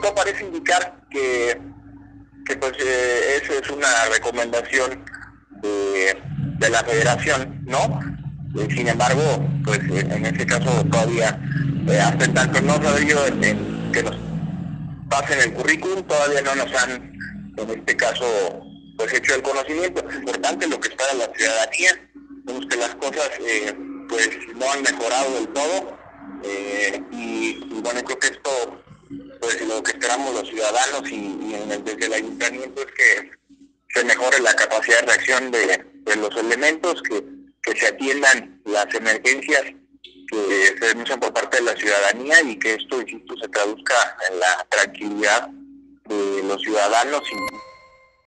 todo parece indicar que, que pues eh, eso es una recomendación de, de la federación, ¿no? Eh, sin embargo, pues en ese caso todavía, eh, hasta tanto no sabido en, que nos pasen el currículum, todavía no nos han, en este caso, pues hecho el conocimiento. Es importante lo que espera la ciudadanía. Vemos que las cosas eh, pues no han mejorado del todo eh, y, bueno, creo que esto, lo que esperamos los ciudadanos y, desde el ayuntamiento es que se mejore la capacidad de reacción de, los elementos, que, que se atiendan las emergencias que se denuncian por parte de la ciudadanía y que esto, insisto, se traduzca en la tranquilidad de los ciudadanos